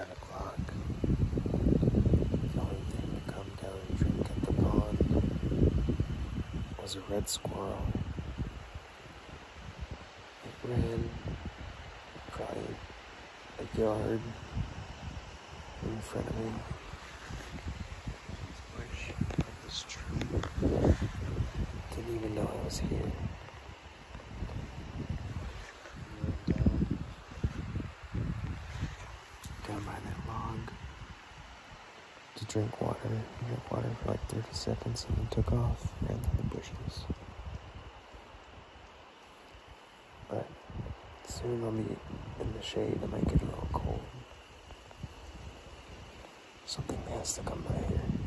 nine o'clock. The only thing to come down and drink at the pond was a red squirrel. It ran probably a yard in front of me. Bush of this tree. Didn't even know I was here. By that log to drink water. I drank water for like 30 seconds and then took off, ran through the bushes. But soon I'll be in the shade. It might get a little cold. Something has to come by here.